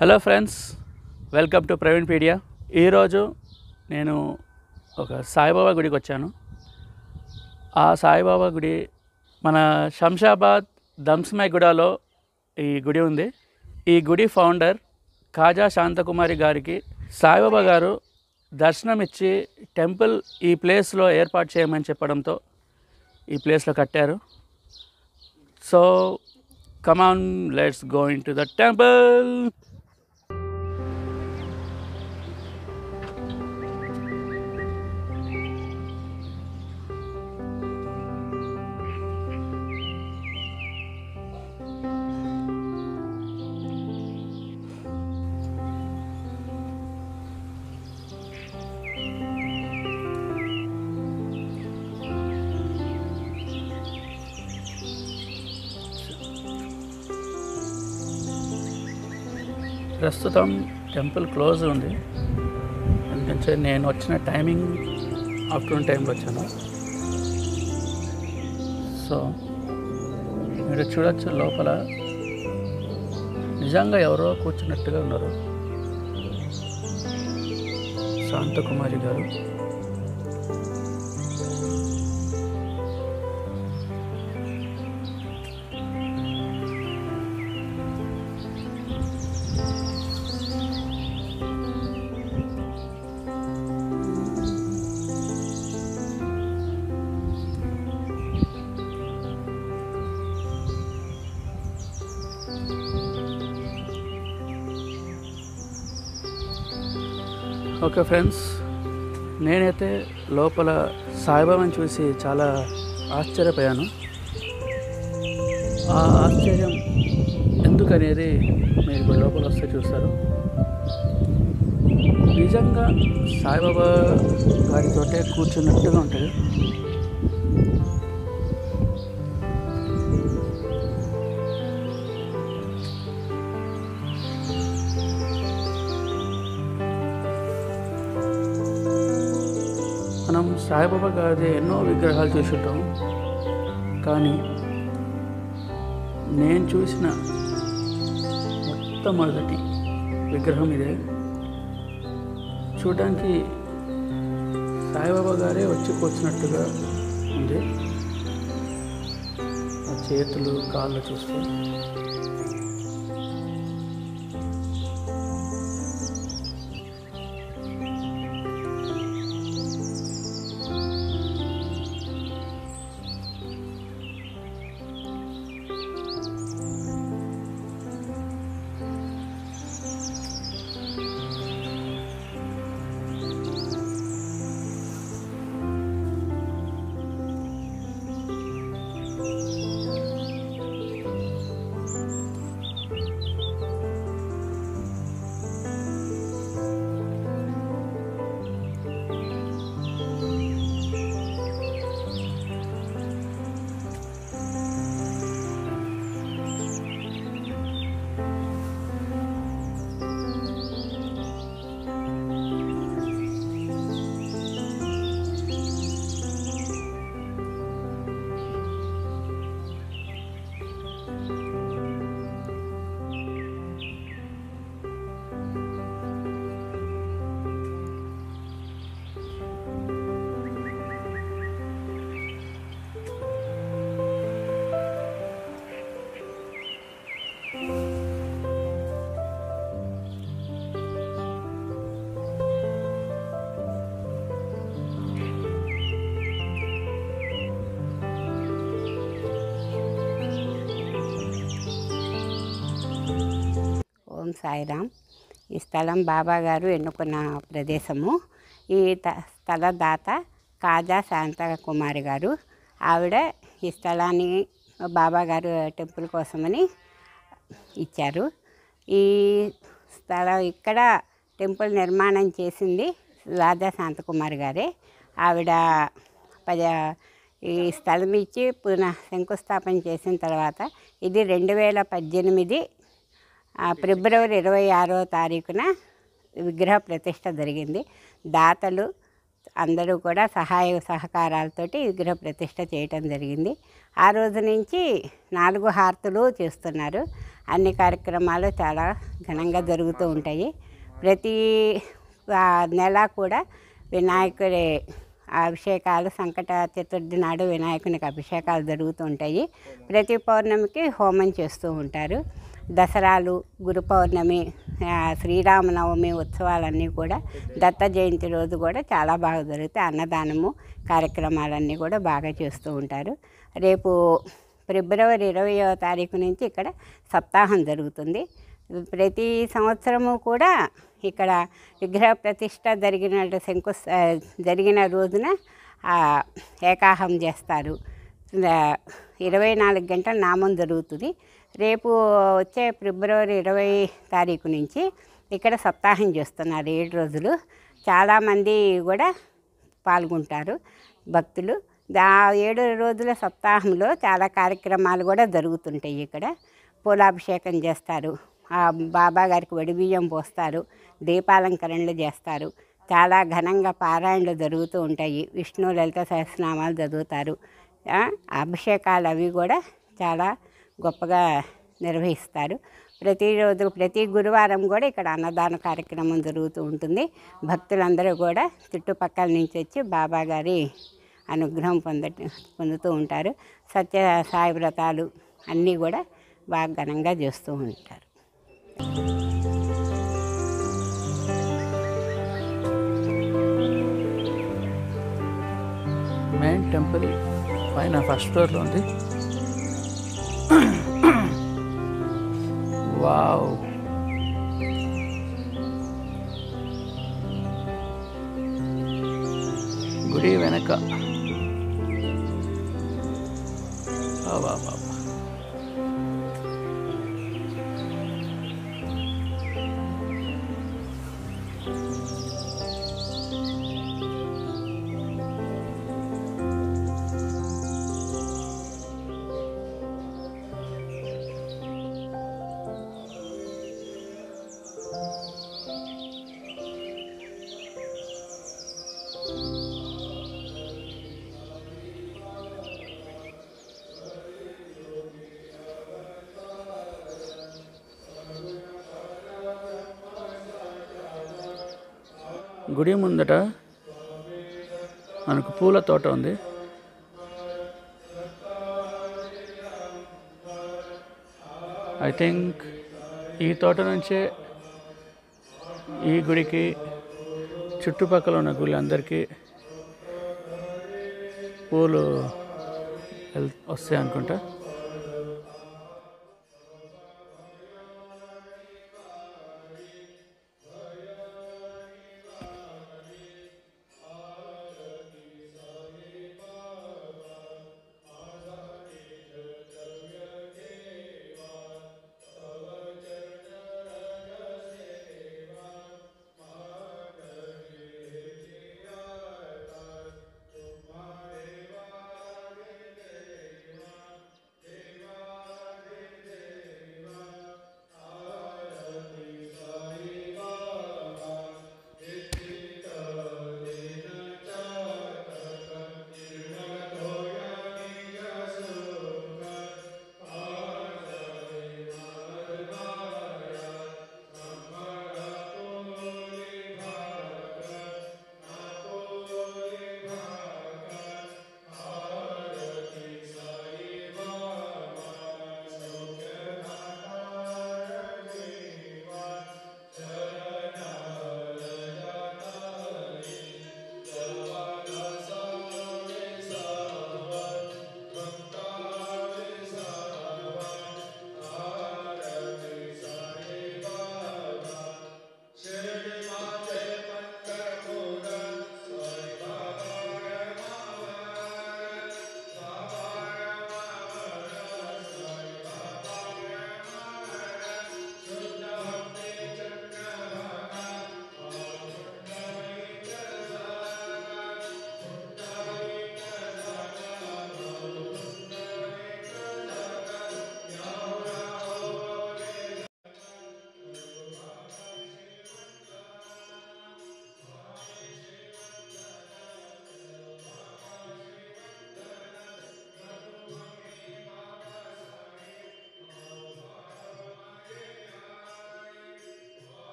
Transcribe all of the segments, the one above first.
Hello friends welcome to Praveen Pedia ఈరోజు నేను ఒక సాయిబాబా గుడికి వచ్చాను. ఆ సాయిబాబా గుడి మన శంషాబాద్ దంస్మైగూడలో ఈ గుడి ఉంది. ఈ గుడి ఫౌండర్ కాజా శాంతకుమారి గారికి సాయిబాబా గారు దర్శనం ఇచ్చి టెంపుల్ ఈ ప్లేస్లో ఏర్పాటు చేయమని చెప్పడంతో ఈ ప్లేస్లో కట్టారు. So come on let's go into the temple ప్రస్తుతం టెంపుల్ క్లోజ్ ఉంది. ఎందుకంటే నేను వచ్చిన టైమింగ్ ఆఫ్టర్నూన్ టైంలో వచ్చాను. సో మీరు చూడొచ్చు లోపల. నిజంగా ఎవరో కూర్చున్నట్టుగా ఉన్నారు. శాంతకుమారి గారు. ఓకే ఫ్రెండ్స్ నేనైతే లోపల సాయిబాబాని చూసి చాలా ఆశ్చర్యపోయాను. ఆ ఆశ్చర్యం ఎందుకనేది మీరు ఇప్పుడు లోపల వస్తే చూస్తారు. నిజంగా సాయిబాబా గారితోటే కూర్చున్నట్టుగా ఉంటుంది. మనం సాయిబాబా గారి ఎన్నో విగ్రహాలు చూసుంటాం కానీ నేను చూసిన మొట్టమొదటి విగ్రహం ఇదే. చూడడానికి సాయిబాబా గారే వచ్చి కూర్చున్నట్టుగా ఉంది. చేతులు కాళ్ళు చూస్తే సాయిరామ్ ఈ స్థలం బాబా గారు ఎన్నుకున్న ప్రదేశము. ఈ త స్థల దాత కాజా శాంత కుమారి గారు. ఆవిడ ఈ స్థలాన్ని బాబా గారు టెంపుల్ కోసమని ఇచ్చారు. ఈ స్థలం ఇక్కడ టెంపుల్ నిర్మాణం చేసింది రాజా శాంతకుమారి గారే. ఆవిడ పద ఈ స్థలం ఇచ్చి పునః శంకుస్థాపన చేసిన తర్వాత ఇది రెండు వేల పద్దెనిమిది ఫిబ్రవరి ఇరవై ఆరో తారీఖున విగ్రహ ప్రతిష్ట జరిగింది. దాతలు అందరూ కూడా సహాయ సహకారాలతోటి విగ్రహ ప్రతిష్ట చేయటం జరిగింది. ఆ రోజు నుంచి నాలుగు హారతులు చేస్తున్నారు. అన్ని కార్యక్రమాలు చాలా ఘనంగా జరుగుతూ ఉంటాయి. ప్రతి నెల కూడా వినాయకుడి అభిషేకాలు సంకట చతుర్థి నాడు వినాయకునికి అభిషేకాలు జరుగుతూ ఉంటాయి. ప్రతి పౌర్ణమికి హోమం చేస్తూ ఉంటారు. దసరాలు గురు పౌర్ణమి శ్రీరామనవమి ఉత్సవాలన్నీ కూడా దత్త జయంతి రోజు కూడా చాలా బాగా జరుగుతాయి. అన్నదానము కార్యక్రమాలన్నీ కూడా బాగా చేస్తూ ఉంటారు. రేపు ఫిబ్రవరి ఇరవయో తారీఖు నుంచి ఇక్కడ సప్తాహం జరుగుతుంది. ప్రతి సంవత్సరము కూడా ఇక్కడ విగ్రహ ప్రతిష్ట జరిగిన శంకుస్ జరిగిన రోజున ఏకాహం చేస్తారు. ఇరవై నాలుగు గంటల నామం జరుగుతుంది. రేపు వచ్చే ఫిబ్రవరి ఇరవై తారీఖు నుంచి ఇక్కడ సప్తాహం చేస్తున్నారు. ఏడు రోజులు చాలామంది కూడా పాల్గొంటారు భక్తులు. దా ఏడు రోజుల సప్తాహంలో చాలా కార్యక్రమాలు కూడా జరుగుతుంటాయి ఇక్కడ. పూలాభిషేకం చేస్తారు. ఆ బాబా గారికి వడి బియ్యం పోస్తారు. దీపాలంకరణలు చేస్తారు. చాలా ఘనంగా పారాయణలు జరుగుతూ ఉంటాయి. విష్ణు లలిత సహస్రనామాలు చదువుతారు. అభిషేకాలు అవి కూడా చాలా గొప్పగా నిర్వహిస్తారు. ప్రతిరోజు ప్రతి గురువారం కూడా ఇక్కడ అన్నదాన కార్యక్రమం జరుగుతూ ఉంటుంది. భక్తులందరూ కూడా చుట్టుపక్కల నుంచి వచ్చి బాబా గారి అనుగ్రహం పొంద పొందుతూ ఉంటారు. సత్య సాయి వ్రతాలు అన్నీ కూడా బాగా ఘనంగా చేస్తూ ఉంటారు. మెయిన్ టెంపుల్ పైన ఫస్ట్ ఫ్లోర్లో ఉంది. wow. Good evening, Anika. గుడి ముందట మనకు పూల తోట ఉంది. ఐ థింక్ ఈ తోట నుంచే ఈ గుడికి చుట్టుపక్కల ఉన్న గుళ్ళందరికీ పూలు వెల్ వస్తాయి అనుకుంటా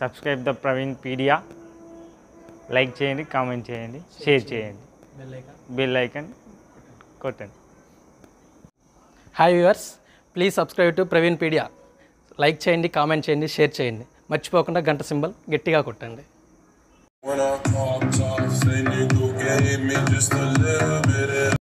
subscribe the Praveen Pedia. Like చేయండి కామెంట్ చేయండి షేర్ చేయండి. బెల్ ఐకన్ కొట్టండి. Hi viewers please subscribe to Praveen Pedia. Like చేయండి కామెంట్ చేయండి షేర్ చేయండి. మర్చిపోకుండా గంట సింబల్ గట్టిగా కొట్టండి.